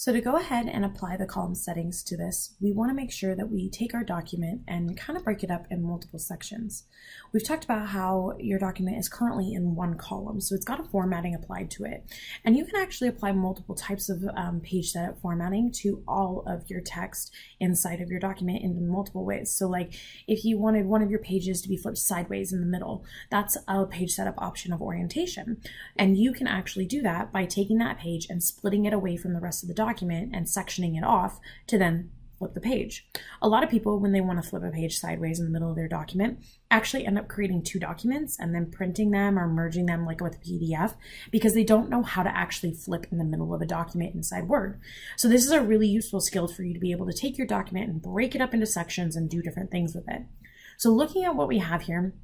So to go ahead and apply the column settings to this, we want to make sure that we take our document and kind of break it up in multiple sections. We've talked about how your document is currently in one column, so it's got a formatting applied to it. And you can actually apply multiple types of um, page setup formatting to all of your text inside of your document in multiple ways. So like if you wanted one of your pages to be flipped sideways in the middle, that's a page setup option of orientation. And you can actually do that by taking that page and splitting it away from the rest of the document document and sectioning it off to then flip the page. A lot of people, when they want to flip a page sideways in the middle of their document, actually end up creating two documents and then printing them or merging them like with a PDF because they don't know how to actually flip in the middle of a document inside Word. So this is a really useful skill for you to be able to take your document and break it up into sections and do different things with it. So looking at what we have here,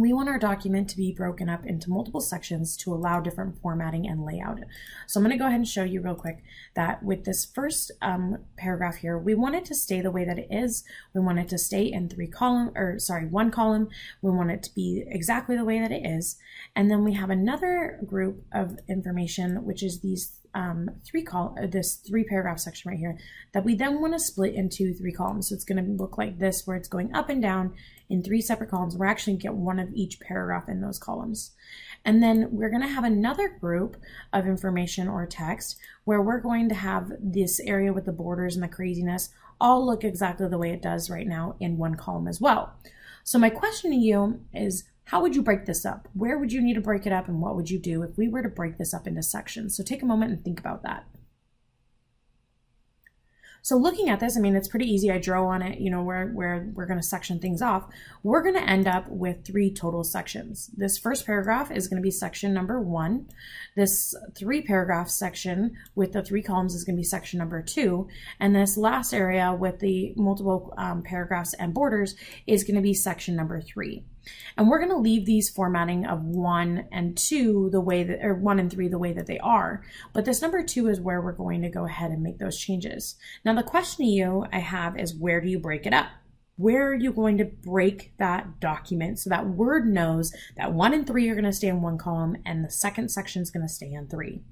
we want our document to be broken up into multiple sections to allow different formatting and layout. So I'm going to go ahead and show you real quick that with this first um, paragraph here, we want it to stay the way that it is. We want it to stay in three column, or sorry, one column. We want it to be exactly the way that it is. And then we have another group of information, which is these um, three col uh, this three paragraph section right here that we then want to split into three columns. So it's going to look like this, where it's going up and down in three separate columns. We're actually get one of each paragraph in those columns. And then we're going to have another group of information or text where we're going to have this area with the borders and the craziness all look exactly the way it does right now in one column as well. So my question to you is, how would you break this up? Where would you need to break it up and what would you do if we were to break this up into sections? So take a moment and think about that. So looking at this, I mean, it's pretty easy. I draw on it, you know, where, where we're going to section things off. We're going to end up with three total sections. This first paragraph is going to be section number one. This three paragraph section with the three columns is going to be section number two. And this last area with the multiple um, paragraphs and borders is going to be section number three. And we're going to leave these formatting of one and two the way that, or one and three the way that they are. But this number two is where we're going to go ahead and make those changes. Now the question to you I have is where do you break it up? Where are you going to break that document so that Word knows that one and three are going to stay in one column and the second section is going to stay in three?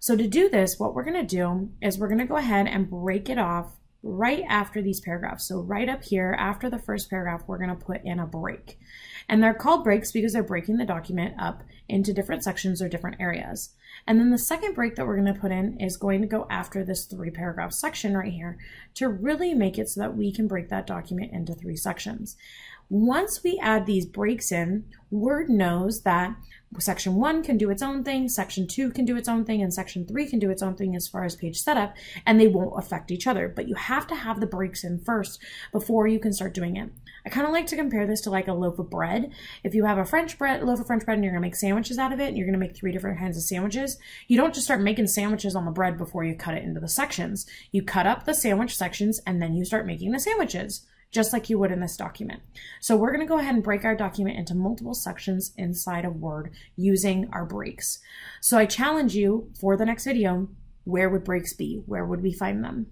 So to do this, what we're going to do is we're going to go ahead and break it off right after these paragraphs. So right up here, after the first paragraph, we're going to put in a break. And they're called breaks because they're breaking the document up into different sections or different areas. And then the second break that we're going to put in is going to go after this three paragraph section right here to really make it so that we can break that document into three sections. Once we add these breaks in, Word knows that section one can do its own thing, section two can do its own thing, and section three can do its own thing as far as page setup, and they won't affect each other. But you have to have the breaks in first before you can start doing it. I kind of like to compare this to like a loaf of bread. If you have a French bread, loaf of French bread, and you're gonna make sandwiches out of it, and you're gonna make three different kinds of sandwiches, you don't just start making sandwiches on the bread before you cut it into the sections. You cut up the sandwich sections, and then you start making the sandwiches just like you would in this document. So we're going to go ahead and break our document into multiple sections inside of Word using our breaks. So I challenge you for the next video, where would breaks be? Where would we find them?